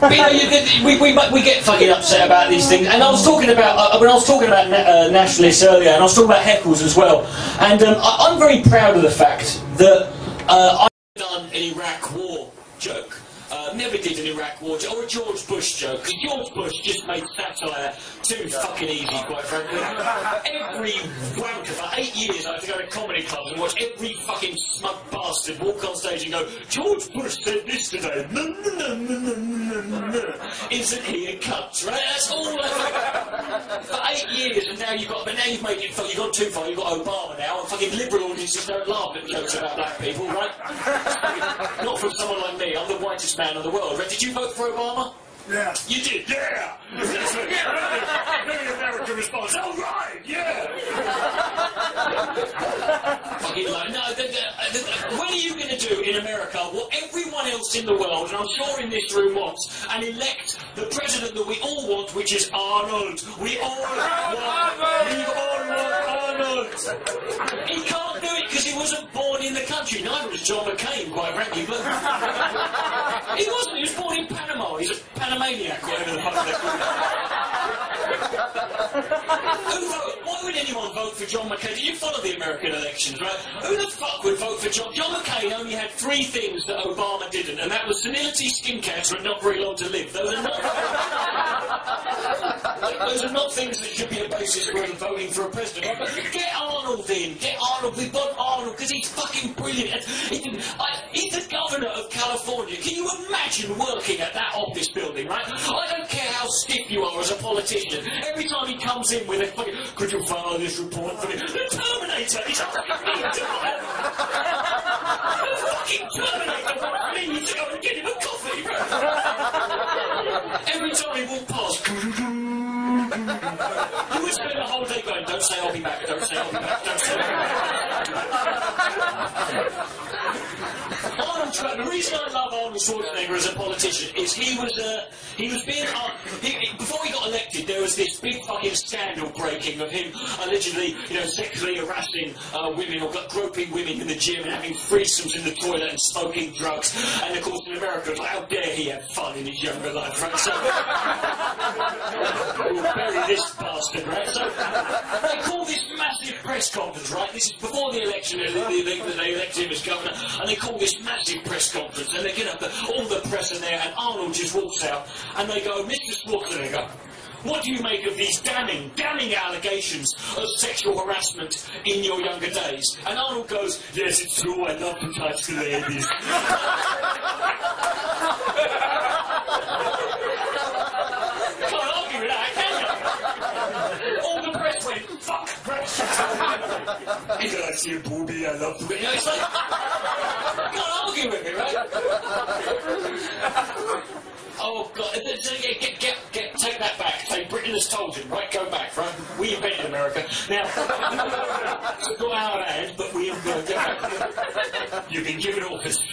but, you know, you, we, we, we get fucking upset about these things. And I was talking about, uh, when I was talking about uh, nationalists earlier, and I was talking about heckles as well. And um, I, I'm very proud of the fact that uh, I've done an Iraq war. Uh, never did an Iraq war joke, or a George Bush joke, because George Bush just made satire too fucking easy, quite frankly. Every wanker, for eight years I had to go to comedy clubs and watch every fucking smug bastard walk on stage and go, George Bush said this today. Isn't he a cunt, right? That's all I For eight years, and now you've got, but now you've made it, you've gone too far, you've got Obama now, and fucking liberal audiences don't laugh at jokes about black people, right? Not from someone like me, I'm the whitest man in the world. Right? Did you vote for Obama? Yeah. You did, yeah! yeah, very American response. All right, yeah! Fucking like, no, the, the, the, when are you going to do in America what everyone else in the world, and I'm sure in this room wants, and elect the president that we all want, which is Arnold? We all want, we all want Arnold! He can't wasn't born in the country. Neither was John McCain, quite frankly. But he wasn't. He was born in Panama. He's a Panamaniac, whatever the fuck they call it. Who vote, why would anyone vote for John McCain? You follow the American elections, right? Who the fuck would vote for John? John McCain only had three things that Obama didn't, and that was senility, skin cancer, and not very long to live. Those are not. those are not things that should be a basis for voting for a president. Right? Get Arnold in. Get Arnold. We want Arnold because he's fucking brilliant. He can, I, he's the governor of California. Can you imagine working at that office building, right? I don't care how stiff you are as a politician. Every time he comes in with a fucking, could you file this report for me? The Terminator. He's a fucking The fucking Terminator. I need to go and get him a coffee. Every time he walks past. You would spend the whole day going, don't say I'll be back, don't say I'll be back, don't say I'll be back. The reason I love Arnold Schwarzenegger as a politician is he was uh, he was being uh, he, before he got elected there was this big fucking scandal breaking of him allegedly you know sexually harassing uh, women or groping women in the gym and having threesomes in the toilet and smoking drugs. And of course in America it's like how dare he have fun in his younger life right? So we'll bury this bastard right? So they call this massive press conference right? This is before the election they, they, they, they elected him as governor and they call this massive press conference and they get up all the press in there and Arnold just walks out and they go Mr Schwarzenegger what do you make of these damning, damning allegations of sexual harassment in your younger days? And Arnold goes, Yes, it's true, I love to touch the ladies. Can't argue with that, can you? All the press went, fuck press. I see a booby, I love to. You know, it's like, ハハハハ。Oh God! Yeah, Get, get, get, take that back. Say Britain has told you, right? Go back, right? We invented America. Now, got our hand, but we invented it. You've been given orders.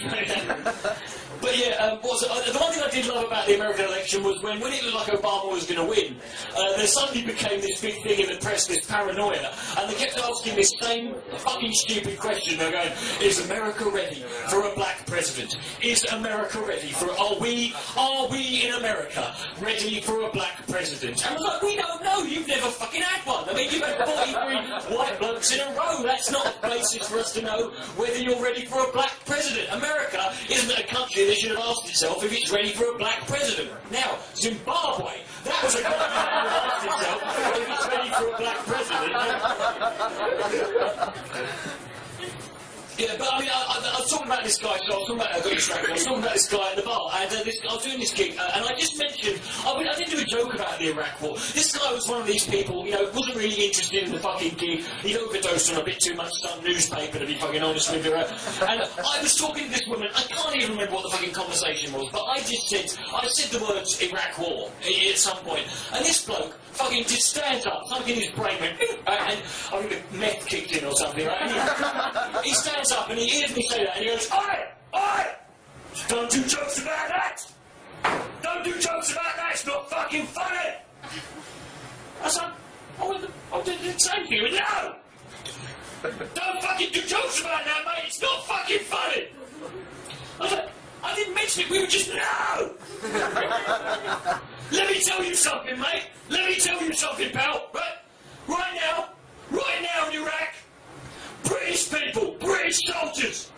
but yeah, um? Uh, the one thing I did love about the American election was when, when it looked like Obama was going to win, uh, there suddenly became this big thing in the press, this paranoia, and they kept asking this same fucking stupid question. They're going, "Is America ready for a black president? Is America ready for? Are we? Are we in America ready for a black president?" And was like, "We don't know. You've never fucking had one. I mean, you've had 43 white blokes in a row. That's not a basis for us to know whether you're ready for a black president. America isn't a country that should have asked itself if it's ready for a black president. Now, Zimbabwe, that was a country that asked itself if it's ready for a black president. Yeah, but I mean, I, I, I was talking about this guy, so I was talking about, I got I was talking about this guy at the bar, and uh, this, I was doing this gig, uh, and I just mentioned, I, mean, I didn't do a joke about the Iraq War. This guy was one of these people, you know, wasn't really interested in the fucking gig, he'd overdosed on a bit too much Sun newspaper, to be fucking honest with you, uh, and I was talking to this woman, I can't even remember what the fucking conversation was, but I just said, I said the words Iraq War at some point, and this bloke fucking just stands up, something in his brain went, and I think the meth kicked in or something, right? He, he up and he hears me say that and he goes, Oi! Oi! Don't do jokes about that! Don't do jokes about that, it's not fucking funny! I said, oh, I didn't say you, no! Don't fucking do jokes about that, mate, it's not fucking funny! I said, I didn't mention it, we were just, no! Let me tell you something, mate. Let me tell you something, pal. Right, right now, right now in Iraq, British people, British soldiers,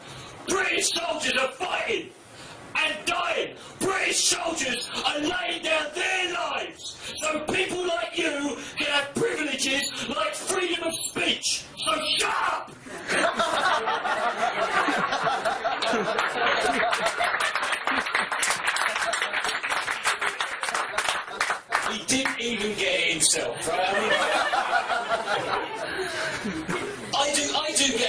British soldiers are fighting and dying. British soldiers are laying down their lives so people like you can have privileges like freedom of speech. So shut up! He didn't even get himself, right?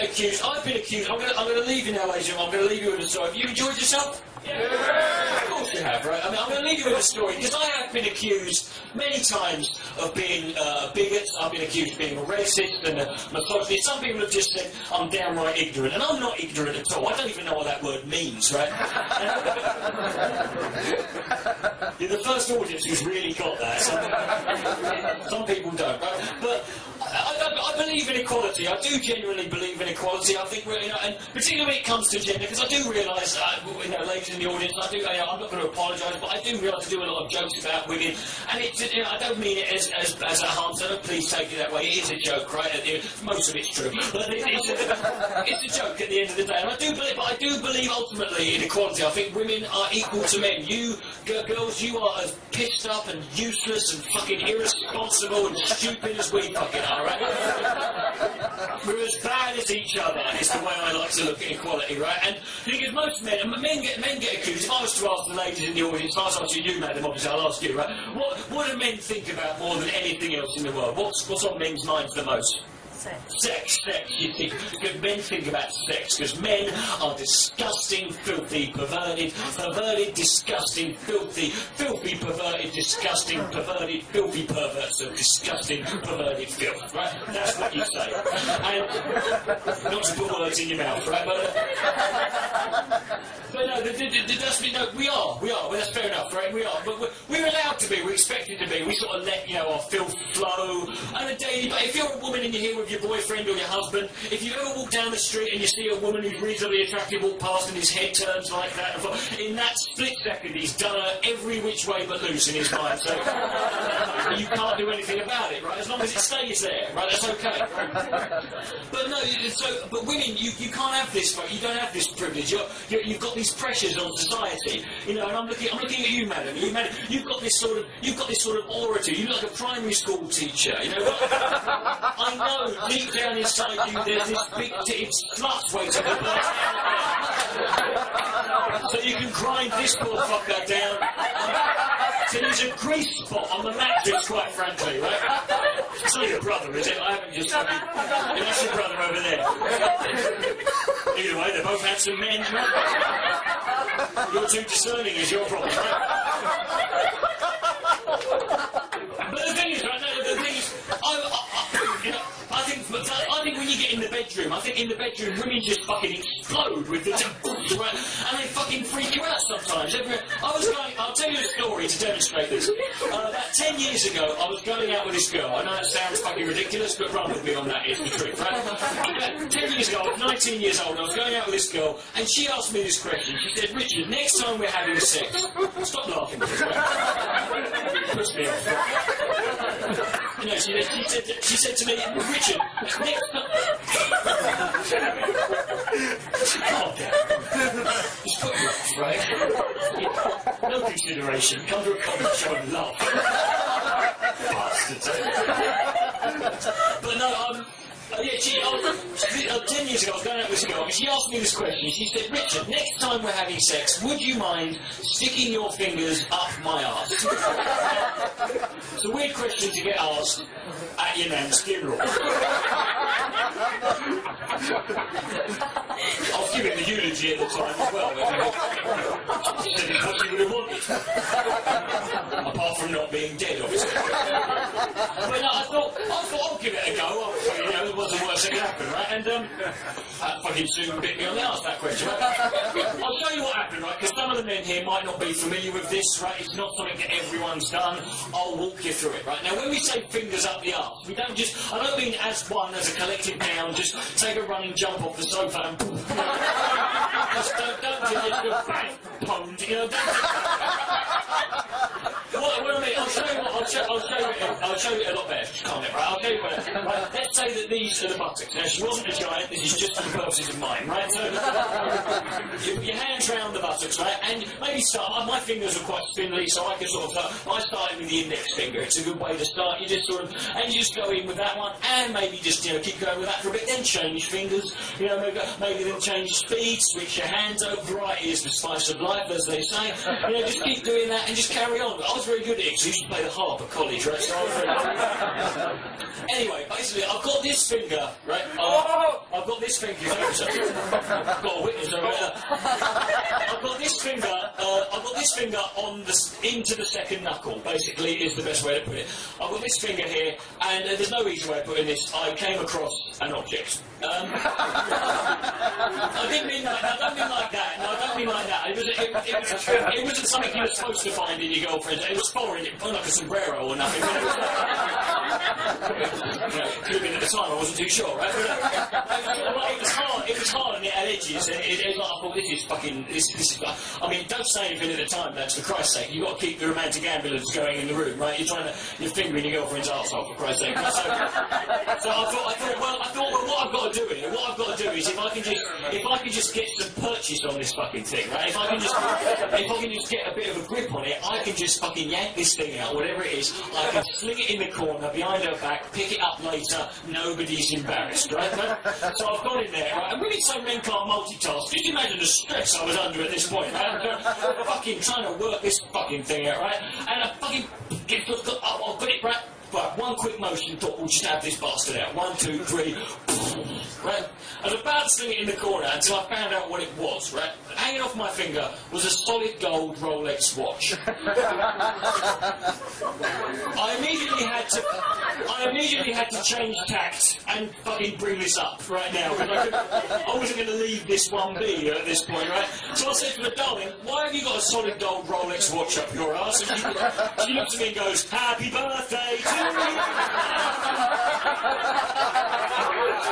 Accused. I've been accused. I'm going to leave you now, Adrian. I'm going to leave you with a story. Have you enjoyed yourself? Yeah. Of course you have, right? I mean, I'm going to leave you with a story because I have been accused many times of being uh, a bigot. I've been accused of being a racist and a misogynist. Some people have just said I'm downright ignorant, and I'm not ignorant at all. I don't even know what that word means, right? You're the first audience who's really got that. Some, some people don't. But, but I, I, I believe in equality. I do genuinely believe in equality. I think, you know, and particularly when it comes to gender, because I do realise, uh, you know, ladies in the audience, I do, I'm not going to apologise, but I do realise I do a lot of jokes about women, and it, you know, I don't mean it as, as, as a harm, so please take it that way. It is a joke, right? Most of it's true, but it, it's, a, it's a joke at the end of the day. And I do believe, but I do believe ultimately in equality. I think women are equal to men. You girls, you are as pissed up and useless and fucking irresponsible and stupid as we fucking are, right? We're as bad as each other. It's the way I like to look at equality, right? And because most men, men get men get accused. If I was to ask the ladies in the audience, if I was to ask you, madam, obviously I'll ask you, right? What what do men think about more than anything else in the world? What's what's on men's minds the most? Sex. Sex, sex, you think. Men think about sex, because men are disgusting, filthy, perverted, perverted, disgusting, filthy, filthy, perverted, disgusting, perverted, filthy perverts of disgusting, perverted filth, right? That's what you say. And not to put words in your mouth, right? But, but no, the, the, the, that's, no, we are, we are, well, that's fair enough, right? We are, but we're, we're allowed to be, we're expected to be. We sort of let, you know, our filth flow on a daily basis. If you're a woman and you're here with your boyfriend or your husband, if you ever walk down the street and you see a woman who's reasonably attractive walk past and his head turns like that, in that split second he's done her every which way but loose in his mind. So you can't do anything about it, right? As long as it stays there, right? That's okay. But no, so but women, you, you can't have this, right? You don't have this privilege. You're, you're, you've got these pressures on society, you know. And I'm looking, I'm looking at you, madam. You, madam, you've got this sort of, you've got this sort of aura to you. You look like a primary school teacher, you know. I know deep down inside you there's this big titted slut waiting to burst So you can grind this poor fucker down. So there's a grease spot on the mattress, quite frankly, right? It's not your brother, is it? I haven't just fucking... That's your brother over there. Either way, they're both handsome men. You're too discerning is your problem, right? I think in the bedroom women just fucking explode with the and they fucking freak you out sometimes. I was going, I'll tell you a story to demonstrate this. Uh, about ten years ago, I was going out with this girl. I know that sounds fucking ridiculous, but run with me on that is the truth, right? About ten years ago, I was 19 years old, and I was going out with this girl, and she asked me this question. She said, Richard, next time we're having sex, stop laughing, please, right? Push me off. You know, she, she, said, she said to me, Richard, time... Calm down. Just put off, right? No consideration. Come to a comedy show and laugh. Bastards. but no, um... Yeah, she, ten years ago, I was going out with this girl, and she asked me this question. She said, Richard, next time we're having sex, would you mind sticking your fingers up my arse? it's a weird question to get asked at your nan's funeral. I was giving the eulogy at the time as well. She said it's what she would have wanted. Apart from not being dead, obviously. But no, I thought, I thought I'll give it a go. I, you know, wasn't the worst that could happen, right? And um, that fucking soon bit me on the arse, that question. Right? I'll show you what happened, right? Because some of the men here might not be familiar with this, right? It's not something that everyone's done. I'll walk you through it, right? Now, when we say fingers up the arse, we don't just, I don't mean as one, as a collective noun, just take a running jump off the sofa and boom, don't, don't do this bang, pwned, you know, don't what Mean, I'll show you I'll show, I'll show I'll show a lot better. Right? Show right? Let's say that these are the buttocks. Now, she wasn't a giant, this is just for the purposes of mine, right? So, you put your hands round the buttocks, right? And maybe start, uh, my fingers are quite spindly, so I can sort of uh, start, I started with the index finger. It's a good way to start. You just sort of, and you just go in with that one, and maybe just, you know, keep going with that for a bit, then change fingers, you know, maybe, maybe then change speed, switch your hands over. Variety is the spice of life, as they say. You know, just keep doing that and just carry on. I was very good at used to play the harp at college, right? So Anyway, basically, I've got this finger, right? Uh, I've got this finger. I've got a witness over there. I've got this finger. Uh, I've got this finger on the into the second knuckle. Basically, is the best way to put it. I've got this finger here, and uh, there's no easy way of putting this. I came across an object. Um, I didn't mean like I don't mean like that. No, I don't mean like that. It was it, it, was, it wasn't something you were supposed to find in your girlfriend. It was foreign. It wasn't like a sombrero or nothing. You know, been at the time. I wasn't too sure, right? But, uh, it, was, hard. It was hard, and it had edges. And it, it like, I thought, this is fucking. This, this is. I mean, don't say anything at the time. That's for Christ's sake. You've got to keep the romantic ambulance going in the room, right? You're trying to. You're fingering your girlfriend's arsehole, for Christ's sake. So, so I thought. Do here. I've got to do is if I can just. If I can just get some purchase on this fucking thing, right? If I can just. If I can just get a bit of a grip on it, I can just fucking yank this thing out, whatever it is. I can sling it in the corner behind her back, pick it up later. Nobody's embarrassed, right? So I've got in there, right? And it's so men can't multitask, just imagine the stress I was under at this point, right? I'm fucking trying to work this fucking thing out, right? And I fucking get, I'll, I'll put it right. Right, one quick motion, thought we'll just have this bastard out. One, two, three. Right? I was about to sling it in the corner until I found out what it was, right? Hanging off my finger was a solid gold Rolex watch. I immediately had to I immediately had to change tact and fucking bring this up right now. I, I wasn't going to leave this one be at this point, right? So I said to the darling, why have you got a solid gold Rolex watch up your ass? And she, she looks at me and goes, Happy birthday to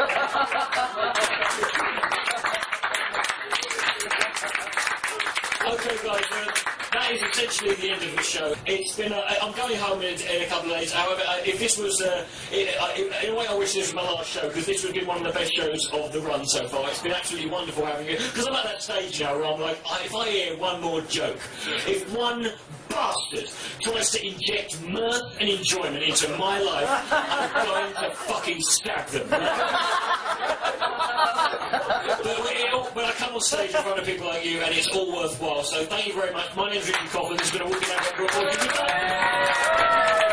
Okay, guys, that is essentially the end of the show. It's been. Uh, I'm going home in, in a couple of days. However, uh, if this was, uh, in, uh, in a way, I wish this was my last show because this would been one of the best shows of the run so far. It's been absolutely wonderful having you. Because I'm at that stage now where I'm like, I, if I hear one more joke, if one bastard tries to inject mirth and enjoyment into my life, I'm going to fucking stab them. but, when I come on stage in front of people like you, and it's all worthwhile. So thank you very much. My name's Ricky Coughlan. It's been a Walking Out